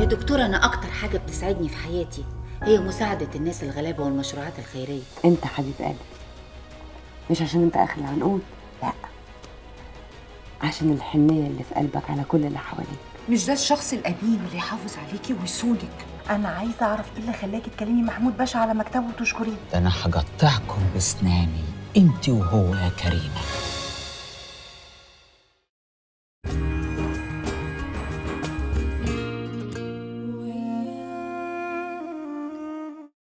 يا دكتورة أنا أكتر حاجة بتسعدني في حياتي هي مساعدة الناس الغلابة والمشروعات الخيرية. أنت حبيب قلبي مش عشان أنت آخر العنقود لأ عشان الحنية اللي في قلبك على كل اللي حواليك. مش ده الشخص الامين اللي يحافظ عليكي ويسودك؟ أنا عايزة أعرف إيه اللي خلاكي تكلمي محمود باشا على مكتبه وتشكريه. ده أنا هقطعكم بسناني أنت وهو يا كريمة.